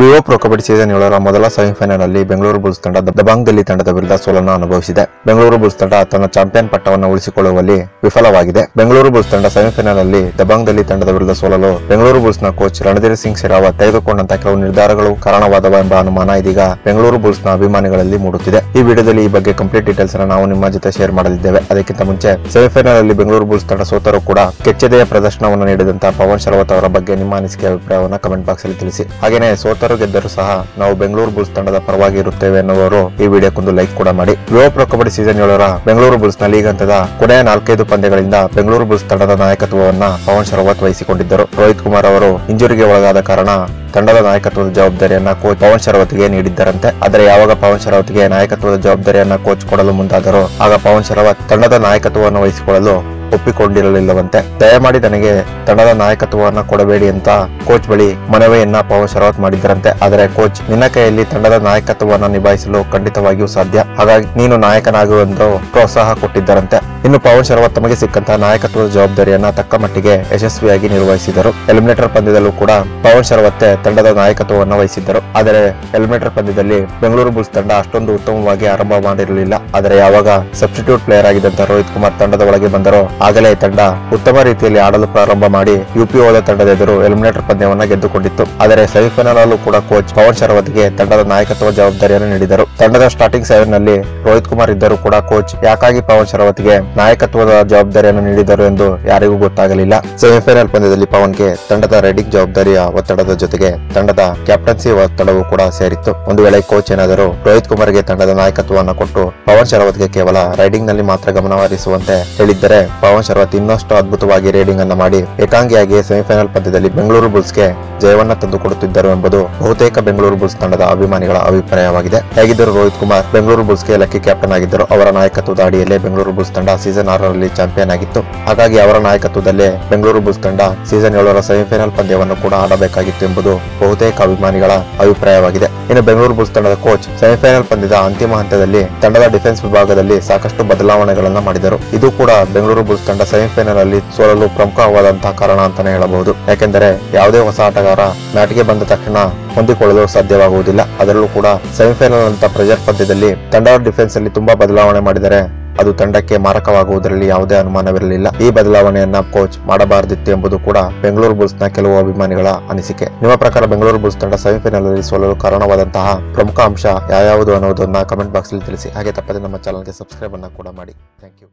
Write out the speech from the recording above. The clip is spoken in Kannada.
ವಿವೋ ಪ್ರೊ ಕಬಡ್ಡಿ ಸೀಸನ್ ಏಳರ ಮೊದಲ ಸೆಮಿಫೈನಲ್ ಅಲ್ಲಿ ಬೆಂಗಳೂರು ಬುಲ್ಸ್ ತಂಡ ದಬಾಂಗ್ ದಲ್ಲಿ ತಂಡದ ವಿರುದ್ಧ ಸೋಲನ್ನು ಅನುಭವಿಸಿದೆ. ಬೆಂಗಳೂರು ಬುಲ್ಸ್ ತಂಡ ತನ್ನ ಚಾಂಪಿಯನ್ ಪಟ್ಟವನ್ನು ಉಳಿಸಿಕೊಳ್ಳುವಲ್ಲಿ ವಿಫಲವಾಗಿದೆ. ಬೆಂಗಳೂರು ಬುಲ್ಸ್ ತಂಡ ಸೆಮಿಫೈನಲ್ ಅಲ್ಲಿ ದಬಾಂಗ್ನಲ್ಲಿ ತಂಡದ ವಿರುದ್ಧ ಸೋಲಲು ಬೆಂಗಳೂರು ಬುಲ್ಸ್ನ ಕೋಚ್ ರಣಧೀರ್ ಸಿಂಗ್ ಶೆರಾವತ್ ತೆಗೆದುಕೊಂಡಂತಹ ಕೆಲವು ನಿರ್ಧಾರಗಳು ಕಾರಣವಾದವ ಎಂಬ ಅನುಮಾನ ಇದೀಗ ಬೆಂಗಳೂರು ಬುಲ್ಸ್ನ ಅಭಿಮಾನಿಗಳಲ್ಲಿ ಮೂಡುತ್ತಿದೆ. ಈ ವಿಡಿಯೋದಲ್ಲಿ ಈ ಬಗ್ಗೆ ಕಂಪ್ಲೀಟ್ ಡೀಟೇಲ್ಸ್ ಅನ್ನು ನಾವು ನಿಮ್ಮ ಜೊತೆ ಶೇರ್ ಮಾಡಲಿದ್ದೇವೆ. ಅದಕ್ಕಿಂತ ಮುಂಚೆ ಸೆಮಿಫೈನಲ್ ಅಲ್ಲಿ ಬೆಂಗಳೂರು ಬುಲ್ಸ್ ತಂಡ ಸೋತರೂ ಕೂಡ ಕೆಚ್ಚದೆಯ ಪ್ರದರ್ಶನವನ್ನು ನೀಡಿದಂತಹ ಪವನ್ ಶರವತ್ ಅವರ ಬಗ್ಗೆ ನಿಮ್ಮ ಅನಿಸಿಕೆ, ಅಭಿಪ್ರಾಯವನ್ನು ಕಮೆಂಟ್ ಬಾಕ್ಸ್ ಅಲ್ಲಿ ತಿಳಿಸಿ. ಹಾಗೇನೆ ಸೋತರು ಗೆದ್ದರೂ ಸಹ ನಾವು ಬೆಂಗಳೂರು ಬುಲ್ಸ್ ತಂಡದ ಪರವಾಗಿ ಇರುತ್ತೇವೆ ಎನ್ನುವರು ಈ ವಿಡಿಯೋಕ್ಕೊಂದು ಲೈಕ್ ಕೂಡ ಮಾಡಿ. ಯುವ ಪ್ರೊ ಕಬಡ್ಡಿ ಸೀಸನ್ ಏಳರ ಬೆಂಗಳೂರು ಬುಲ್ಸ್ನ ಲೀಗ್ ಹಂತದ ಕೊನೆಯ ನಾಲ್ಕೈದು ಪಂದ್ಯಗಳಿಂದ ಬೆಂಗಳೂರು ಬುಲ್ಸ್ ತಂಡದ ನಾಯಕತ್ವವನ್ನ ಪವನ್ ಶರವತ್ ವಹಿಸಿಕೊಂಡಿದ್ದರು. ರೋಹಿತ್ ಕುಮಾರ್ ಅವರು ಇಂಜುರಿಗೆ ಒಳಗಾದ ಕಾರಣ ತಂಡದ ನಾಯಕತ್ವದ ಜವಾಬ್ದಾರಿಯನ್ನ ಕೋಚ್ ಪವನ್ ಶರವತ್ಗೆ ನೀಡಿದ್ದರಂತೆ. ಆದರೆ ಯಾವಾಗ ಪವನ್ ಶರವತ್ಗೆ ನಾಯಕತ್ವದ ಜವಾಬ್ದಾರಿಯನ್ನ ಕೋಚ್ ಕೊಡಲು ಮುಂದಾದರೂ, ಆಗ ಪವನ್ ಶರಾವತ್ ತಂಡದ ನಾಯಕತ್ವವನ್ನು ವಹಿಸಿಕೊಳ್ಳಲು ಒಪ್ಪಿಕೊಂಡಿರಲಿಲ್ಲವಂತೆ. ದಯಮಾಡಿ ನನಗೆ ತಂಡದ ನಾಯಕತ್ವವನ್ನ ಕೊಡಬೇಡಿ ಅಂತ ಕೋಚ್ ಬಳಿ ಮನವಿಯನ್ನ ಪವನ್ ಶರವತ್ ಮಾಡಿದ್ದರಂತೆ. ಆದರೆ ಕೋಚ್, ನಿನ್ನ ಕೈಯಲ್ಲಿ ತಂಡದ ನಾಯಕತ್ವವನ್ನ ನಿಭಾಯಿಸಲು ಖಂಡಿತವಾಗಿಯೂ ಸಾಧ್ಯ. ಹಾಗಾಗಿ ನೀನು ನಾಯಕನಾಗುವಂತೂ ಪ್ರೋತ್ಸಾಹ ಕೊಟ್ಟಿದ್ದರಂತೆ. ಇನ್ನು ಪವನ್ ಶರವತ್ ತಮಗೆ ಸಿಕ್ಕಂತಹ ನಾಯಕತ್ವದ ಜವಾಬ್ದಾರಿಯನ್ನ ತಕ್ಕ ಮಟ್ಟಿಗೆ ಯಶಸ್ವಿಯಾಗಿ ನಿರ್ವಹಿಸಿದರು. ಎಲಿಮಿನೇಟರ್ ಪಂದ್ಯದಲ್ಲೂ ಕೂಡ ಪವನ್ ಶರವತ್ತೆ ತಂಡದ ನಾಯಕತ್ವವನ್ನು ವಹಿಸಿದ್ದರು. ಆದರೆ ಎಲಿಮಿನೇಟರ್ ಪಂದ್ಯದಲ್ಲಿ ಬೆಂಗಳೂರು ಬುಲ್ಸ್ ತಂಡ ಅಷ್ಟೊಂದು ಉತ್ತಮವಾಗಿ ಆರಂಭ ಮಾಡಿರಲಿಲ್ಲ. ಆದರೆ ಯಾವಾಗ ಸಬ್ಸ್ಟಿಟ್ಯೂಟ್ ಪ್ಲೇಯರ್ ಆಗಿದ್ದಂತ ರೋಹಿತ್ ಕುಮಾರ್ ತಂಡದ ಒಳಗೆ ಬಂದರೋ ಆಗಲೇ ತಂಡ ಉತ್ತಮ ರೀತಿಯಲ್ಲಿ ಆಡಲು ಪ್ರಾರಂಭ ಮಾಡಿ ಯುಪಿಒದ ತಂಡದ ಎದುರು ಎಲಿಮಿನೇಟರ್ ಪಂದ್ಯವನ್ನ ಗೆದ್ದುಕೊಂಡಿತ್ತು. ಆದರೆ ಸೆಮಿಫೈನಲ್ ಅಲ್ಲೂ ಕೂಡ ಕೋಚ್ ಪವನ್ ಶರವತ್ಗೆ ತಂಡದ ನಾಯಕತ್ವ ಜವಾಬ್ದಾರಿಯನ್ನು ನೀಡಿದರು. ತಂಡದ ಸ್ಟಾರ್ಟಿಂಗ್ ಸೆವೆನ್ನಲ್ಲಿ ರೋಹಿತ್ ಕುಮಾರ್ ಇದ್ದರೂ ಕೂಡ ಕೋಚ್ ಯಾಕಾಗಿ ಪವನ್ ಶರವತ್ಗೆ ನಾಯಕತ್ವದ ಜವಾಬ್ದಾರಿಯನ್ನು ನೀಡಿದರು ಎಂದು ಯಾರಿಗೂ ಗೊತ್ತಾಗಲಿಲ್ಲ. ಸೆಮಿಫೈನಲ್ ಪಂದ್ಯದಲ್ಲಿ ಪವನ್ಗೆ ತಂಡದ ರೈಡಿಂಗ್ ಜವಾಬ್ದಾರಿಯ ಒತ್ತಡದ ಜೊತೆಗೆ ತಂಡದ ಕ್ಯಾಪ್ಟನ್ಸಿ ಒತ್ತಡವೂ ಕೂಡ ಸೇರಿತ್ತು. ಒಂದು ವೇಳೆ ಕೋಚ್ ಏನಾದರೂ ರೋಹಿತ್ ಕುಮಾರ್ಗೆ ತಂಡದ ನಾಯಕತ್ವವನ್ನು ಕೊಟ್ಟು ಪವನ್ ಶರವತ್ಗೆ ಕೇವಲ ರೈಡಿಂಗ್ನಲ್ಲಿ ಮಾತ್ರ ಗಮನ ಹರಿಸುವಂತೆ ಹೇಳಿದ್ದರೆ ಪವನ್ ಇನ್ನಷ್ಟು ಅದ್ಭುತವಾಗಿ ರೇಡಿಂಗ್ ಅನ್ನು ಮಾಡಿ ಏಕಾಂಗಿಯಾಗಿ ಸೆಮಿಫೈನಲ್ ಪಂದ್ಯದಲ್ಲಿ ಬೆಂಗಳೂರು ಬುಲ್ಸ್ಗೆ ಜಯವನ್ನ ತಂದುಕೊಡುತ್ತಿದ್ದರು ಎಂಬುದು ಬಹುತೇಕ ಬೆಂಗಳೂರು ಬುಲ್ಸ್ ತಂಡದ ಅಭಿಮಾನಿಗಳ ಅಭಿಪ್ರಾಯವಾಗಿದೆ. ಹೇಗಿದ್ದರೂ ರೋಹಿತ್ ಕುಮಾರ್ ಬೆಂಗಳೂರು ಬುಲ್ಸ್ಗೆ ಲಕ್ಕಿ ಕ್ಯಾಪ್ಟನ್ ಆಗಿದ್ದರು. ಅವರ ನಾಯಕತ್ವದ ಅಡಿಯಲ್ಲೇ ಬೆಂಗಳೂರು ಬುಲ್ಸ್ ತಂಡ ಸೀಸನ್ ಆರರಲ್ಲಿ ಚಾಂಪಿಯನ್ ಆಗಿತ್ತು. ಹಾಗಾಗಿ ಅವರ ನಾಯಕತ್ವದಲ್ಲೇ ಬೆಂಗಳೂರು ಬುಲ್ಸ್ ತಂಡ ಸೀಸನ್ ಏಳರ ಸೆಮಿಫೈನಲ್ ಪಂದ್ಯವನ್ನು ಕೂಡ ಆಡಬೇಕಾಗಿತ್ತು ಎಂಬುದು ಬಹುತೇಕ ಅಭಿಮಾನಿಗಳ ಅಭಿಪ್ರಾಯವಾಗಿದೆ. ಇನ್ನು ಬೆಂಗಳೂರು ಬುಲ್ಸ್ ತಂಡದ ಕೋಚ್ ಸೆಮಿಫೈನಲ್ ಪಂದ್ಯದ ಅಂತಿಮ ಹಂತದಲ್ಲಿ ತಂಡದ ಡಿಫೆನ್ಸ್ ವಿಭಾಗದಲ್ಲಿ ಸಾಕಷ್ಟು ಬದಲಾವಣೆಗಳನ್ನು ಮಾಡಿದರು. ಇದು ಕೂಡ ಬೆಂಗಳೂರು ಬುಲ್ಸ್ ತಂಡ ಸೆಮಿಫೈನಲ್ ಅಲ್ಲಿ ಸೋಲಲು ಪ್ರಮುಖವಾದಂತಹ ಕಾರಣ ಅಂತಾನೆ ಹೇಳಬಹುದು. ಯಾಕೆಂದರೆ ಯಾವುದೇ ಹೊಸ ಆಟಗಾರ ಮ್ಯಾಟ್ಗೆ ಬಂದ ತಕ್ಷಣ ಹೊಂದಿಕೊಳ್ಳಲು ಸಾಧ್ಯವಾಗುವುದಿಲ್ಲ. ಅದರಲ್ಲೂ ಕೂಡ ಸೆಮಿಫೈನಲ್ ಅಂತ ಪ್ರೆಜರ್ ಪಂದ್ಯದಲ್ಲಿ ತಂಡ ಡಿಫೆನ್ಸ್ ಅಲ್ಲಿ ತುಂಬಾ ಬದಲಾವಣೆ ಮಾಡಿದರೆ ಅದು ತಂಡಕ್ಕೆ ಮಾರಕವಾಗುವುದರಲ್ಲಿ ಯಾವುದೇ ಅನುಮಾನವಿರಲಿಲ್ಲ. ಈ ಬದಲಾವಣೆಯನ್ನ ಕೋಚ್ ಮಾಡಬಾರದಿತ್ತು ಎಂಬುದು ಕೂಡ ಬೆಂಗಳೂರು ಬುಲ್ಸ್ನ ಕೆಲವು ಅಭಿಮಾನಿಗಳ ಅನಿಸಿಕೆ. ನಿಮ್ಮ ಪ್ರಕಾರ ಬೆಂಗಳೂರು ಬುಲ್ಸ್ ತಂಡ ಸೆಮಿಫೈನಲ್ ಅಲ್ಲಿ ಸೋಲಲು ಕಾರಣವಾದಂತಹ ಪ್ರಮುಖ ಅಂಶ ಯಾವುದು ಅನ್ನೋದನ್ನ ಕಮೆಂಟ್ ಬಾಕ್ಸ್ ಅಲ್ಲಿ ತಿಳಿಸಿ. ಹಾಗೆ ತಪ್ಪದೆ ನಮ್ಮ ಚಾನಲ್ಗೆ ಸಬ್ಸ್ಕ್ರೈಬ್ ಅನ್ನ ಕೂಡ ಮಾಡಿ. Thank you